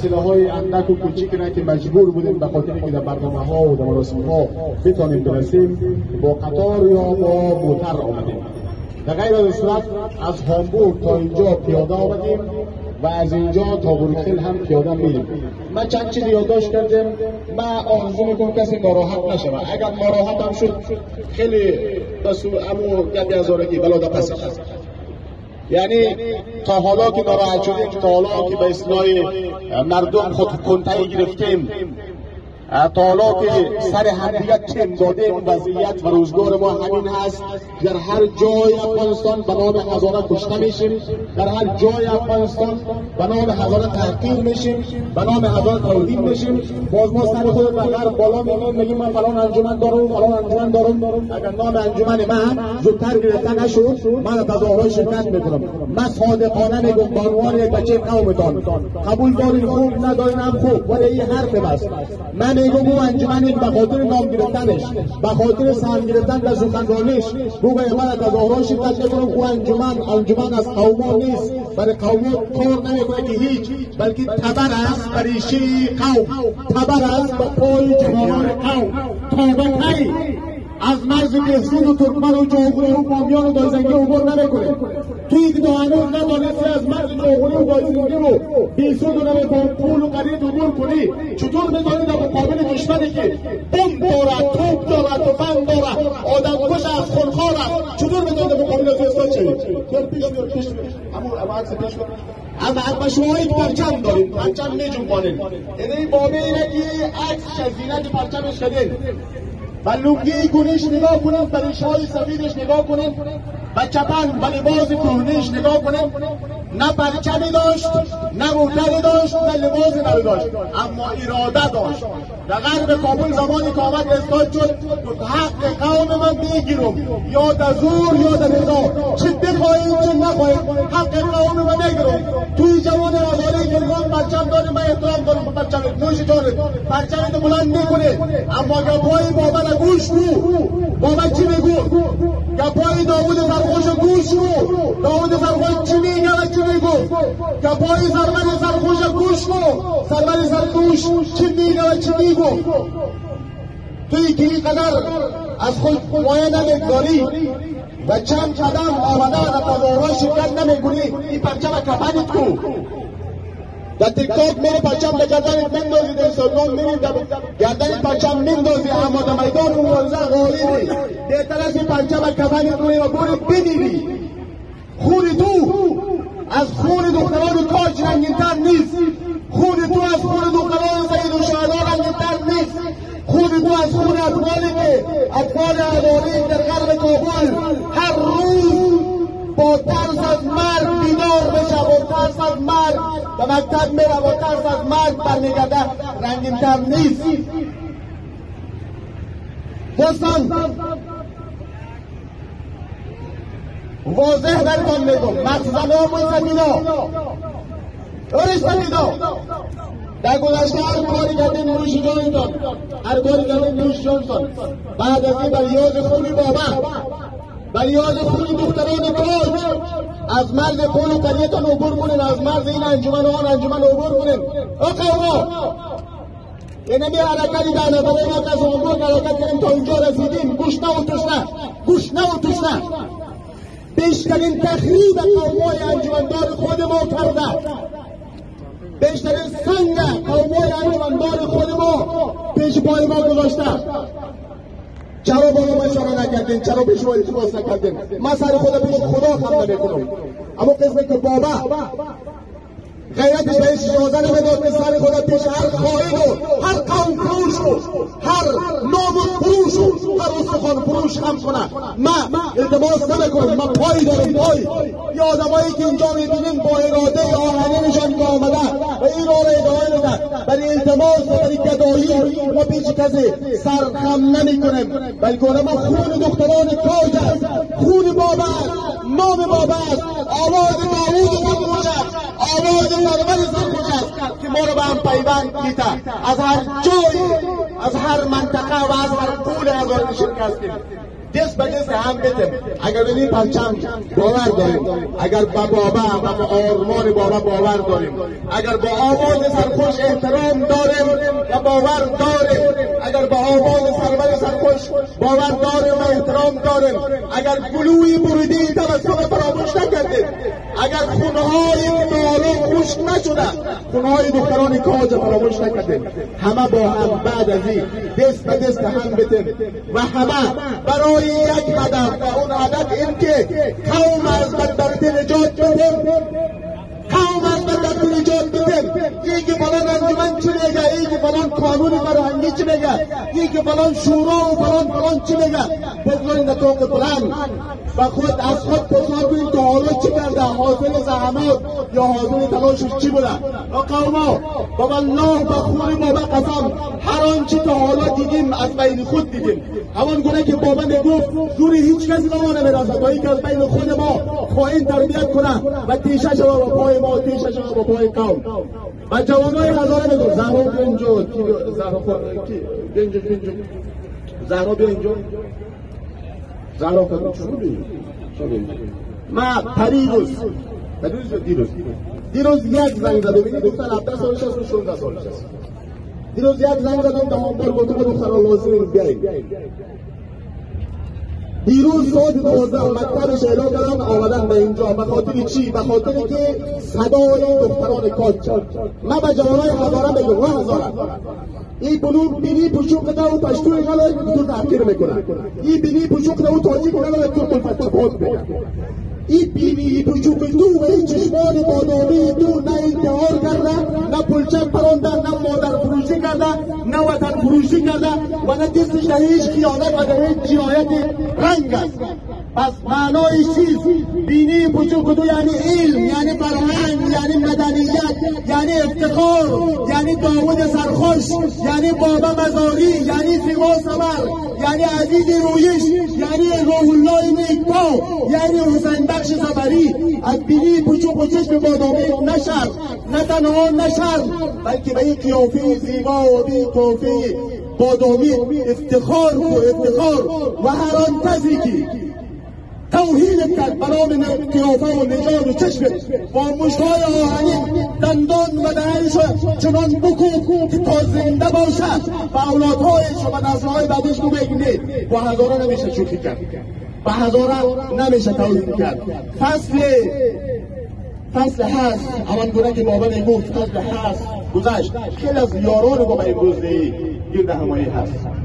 فاصله های اندک و کوچیک نه که مجبور بودیم به خاطر که در برنامه ها و در مراسم ها بتانیم برسیم با قطار یا با موتر آمدیم. در غیر از صورت از هامبورگ تا اینجا پیاده آمدیم و از اینجا تا بروکسل هم پیاده میریم. من چند چیز یادداشت کردم من آرزو می‌کنم کسی ناراحت نشه اگر ناراحت هم شد خیلی بس امو گپی هزارگی بلا پس یعنی تا حالا که ناراحت شدیم تا حالا که به اصلاح مردم خود کنتایی گرفتیم تا حالا که سر همدیگه چند دادیم وضعیت و روزگار ما همین هست در هر جای افغانستان به نام هزاره کشته میشیم. در هر جای افغانستان به نام هزاره تحقیر میشیم. به نام هزاره توهین میشیم. باز ما سر خود بغیر بالا میگیم میگیم من فلان انجمن دارم فلان انجمن دارم. اگر نام انجمن من زودتر گرفته نشد من تظاهرات شرکت می‌کنم. من صادقانه میگم بانوان بچه قومتان. قبول دارین خوب ندارین هم خوب ولی این حرف بس. من میگم او انجمن به خاطر نام گرفتنش به خاطر سهم گرفتن در سخنرانیش. به من تظاهرات شرکت می‌کنم او انجمن انجمن از قوما نیست. برای قوما کار نمی‌کنه که هیچ بلکه تبر است برای قوم. تبر است به پای جوانان قوم. تا به از مرز بهسود و ترکمن و جاغوری و بامیان و دایزنگی عبور نمی‌کنه. توی که هنوز ندانستی از مرز جاغوری و دایزنگی رو بهسود و نمی‌کنه پول و قرید عبور کنی. چطور میدانی در مقابل کشوری که بم دارد توپ دارد تفنگ دارد آدم کش از خونخوار است؟ چطور میدانی در مقابل اسلام چه بیار پیش بیار پیش اما اما عکس پیش از مشروعی که پرچم داریم پرچم میجنبانیم یعنی بابه اینه که عکس شزینت پرچمش کردین. و لنگی گونیش نگاه کنیم پریش های سفیدش نگاه کنیم و چپن و لباس کهنهش نگاه کنیم نه پرچمی داشت نه موتری داشت نه لباس نمی داشت اما اراده داشت. در غرب کابل زمانی که آمد استاد شد حق قوم من بگیرم یا در زور یا در رضا چه بخواهید چه نخواهید حق قوم من بگیرم توی جوان روانه گلگان پرچم داریم من احترام به پرچم نوش جانه پرچم بلند می‌کنه. اما گپای بابا گوش کو بابا چی میگو؟ گپای داوود سرخوش گوش کو داوود سرخوش چی میگه و چی میگو گپای سرور سرخوش گوش کو سرور سرخوش چی میگه و چی میگو توی که قدر از خود مایه نمی‌گذاری و چند قدم آمده و در تظاهرات شرکت نمی‌کنی این پرچم کفنت کو در تیک میری پرچم به گردنت میندازی در اینستاگرام میری گردنت پرچم میندازی. اما در میدان مبارزه غالیبی بهتر است این پرچم کفنت کنی و بری بمیری. خون تو از خون دختران کاج رنگینتر نیست. خون تو از خون دختران سید و شهدا رنگینتر نیست. خون تو از خون اطفالی که اطفال عواری در غرب کابل هر روز با ترس از مرگ بیدار بشه با ترس از مرگ به مکتب میره با ترس از مرگ برمیگرده رنگینتر نیست. دوستان واضح برتان میگم. مخزن آمون سمینا اونش سمینا در گذشته هر کاری کردیم نوش جانتان هر کاری کردیم نوش جانتان بعد از این بر یاد خونی بابا بر یاد خونی دختران کاج از مرز پول و قریتان عبور کنین از مرز این انجمن و آن انجمن عبور کنین قوما یعنی می حرکتی در نظر ما از عمر حرکت کردیم تا اینجا رسیدیم. گوش نه و توش نه گوش نه و توش نه بیشترین تخریب قومای انجمندار خود ما کرده. بیشترین سنگ قومای انجمندار خود ما پیش پای ما گذاشته. چرا با ما اشاره نکردین؟ چرا پیش ما التماس نکردین؟ من سر خود پیش خدا خم نمی‌کنم اما قسمت که بابا غیرتش بهش اجازه نمی‌داد که سر خود پیش هر خواهی و هر قوم فروش و هر نام فروش و هر استخوان فروش هم کنه من التماس نمی‌کنم من پایی دارم پای. یا آدمایی که اینجا می‌بینیم با اراده آهنینشان که آمده و این را ادامه میدن. ولی التماس و برای گدایی ما پیش کسی سرخم نمی‌کنیم. بلکه ما خون دختران کاج است خون بابا پیوند کیته از هر جای از هر منطقه و از هر طول هزار شرک هستیم دست به دست هم بتیم اگر به این پرچم باور داریم اگر به بابا و به آرمان بابا باور داریم اگر با آواز سرخوش احترام داریم و باور داریم اگر با آواز سرور سرخوش باور داریم و احترام داریم اگر گلوی بریده توسط فراموش نکردیم اگر خونهای مالو خوش نشده خونهای دختران کاج فراموش نکردیم همه با هم بعد از این دست به دست هم بتیم و همه برای یک هدف و اون هدف این که قوم از بدبختی نجات بدیم قوم از بدبختی نجات بدیم یکی که فلان انجمن چی میگه؟ که فلان قانون فرهنگی چی میگه؟ یکی فلان شورا و فلان فلان چی میگه؟ بگذارین نتوق بلند. و خود از خود پرسان کنید که حالا چی کرده حاصل زحمات یا حاصل تلاشش چی بوده و قوما با والله به خون بابا قسم. هر آنچه تا حالا دیدیم از بین خود دیدیم. همان گونه که بابا می‌گفت زور هیچ کسی به ما نمی‌رسد. تا که از بین خود ما خواهیم تربیت کنه و تیشه شما با پای ما تیشه شما با پای قوم. و جوانای هزاره می‌گفت زهرا بیا اینجا زهرا اینجا زهرا بیا اینجا زهرا خانم ما پریروز پریروز دیروز دیروز یک زنگ زده ببینید دختر 17 سالش است و 16 سالش است دیروز یک زنگ زدم به همبار گفتم دختر لازم بیایید دیروز ساعت دوازده مکتبش اعلام کردن آمدن به اینجا به خاطر چی؟ به خاطر که صدای دختران کاج. من به جوانای هزاره میگم و هزاره این بلوغ بینی پوشوق و پشتو اینا رو تحقیر می‌کنن این بینی پوشوق و تاجیک اینا رو تو تفاوت می‌کنن این بینی پوچوک تو و این چشمان بادامی تو نه انتحار کرده نه پلچک پرانده نه مادر فروشی کرده نه وطن فروشی کرده و نه دستش در هیچ خیانت و در هیچ جنایت رنگ است. پس معنای چیز بینی پوچوک تو یعنی علم یعنی فرهنگ یعنی مدنیت یعنی افتخار یعنی داود سرخوش یعنی بابا مزاری یعنی سیما سمر یعنی عزیز رویش یعنی روح الله نیکپا یعنی حسین بخش سفری از بینی پوچو پوچش به بادامه نشر نه تنها نشر بلکه به این قیافه زیبا و قیافه بادامی افتخار و افتخار و هر آن کسی که توهین کرد برام قیافه و نجات و چشم با مشتای آهنی دندان و دهنش چنان بکو که تا زنده باشد و اولادهایش و نسلهای بعدش رو با هزاره نمیشه شوخی کرد. با هزاره نمیشه توهین کرد. فصل فصل هست. همان گونه که بابا می‌گفت فصل هست. گذشت. خیلی از یاران با امروز 应该很 na.